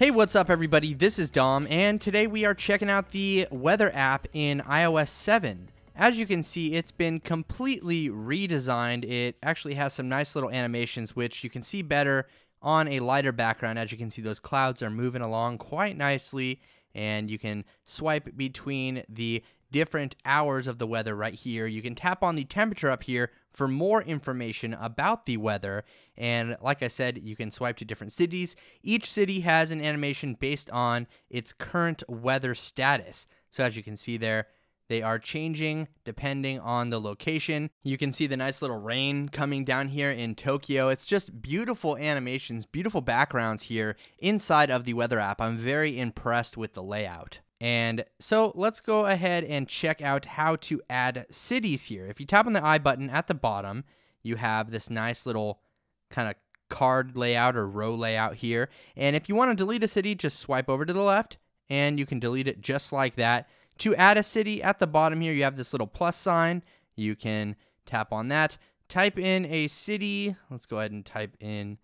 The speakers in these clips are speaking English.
Hey, what's up, everybody? This is Dom, and today we are checking out the weather app in iOS 7. As you can see, it's been completely redesigned. It actually has some nice little animations, which you can see better on a lighter background. As you can see, those clouds are moving along quite nicely, and you can swipe between the different hours of the weather right here. You can tap on the temperature up here for more information about the weather. And like I said, you can swipe to different cities. Each city has an animation based on its current weather status. So as you can see there, they are changing depending on the location. You can see the nice little rain coming down here in Tokyo. It's just beautiful animations, beautiful backgrounds here inside of the weather app. I'm very impressed with the layout. And so let's go ahead and check out how to add cities here. If you tap on the I button at the bottom, you have this nice little kind of card layout or row layout here. And if you want to delete a city, just swipe over to the left and you can delete it just like that. To add a city at the bottom here, you have this little plus sign. You can tap on that, type in a city. Let's go ahead and type in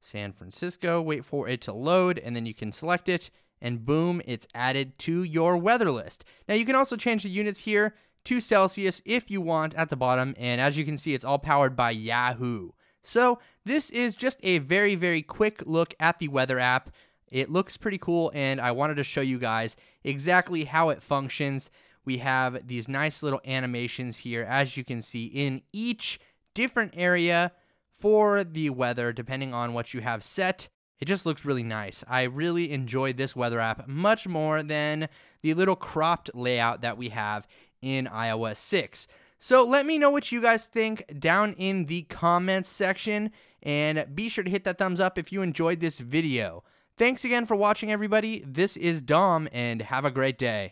San Francisco, wait for it to load, and then you can select it and boom, it's added to your weather list. Now you can also change the units here to Celsius if you want at the bottom, and as you can see, it's all powered by Yahoo. So this is just a very, very quick look at the weather app. It looks pretty cool, and I wanted to show you guys exactly how it functions. We have these nice little animations here, as you can see, in each different area for the weather, depending on what you have set. It just looks really nice. I really enjoyed this weather app much more than the little cropped layout that we have in iOS 6. So let me know what you guys think down in the comments section and be sure to hit that thumbs up if you enjoyed this video. Thanks again for watching everybody. This is Dom and have a great day.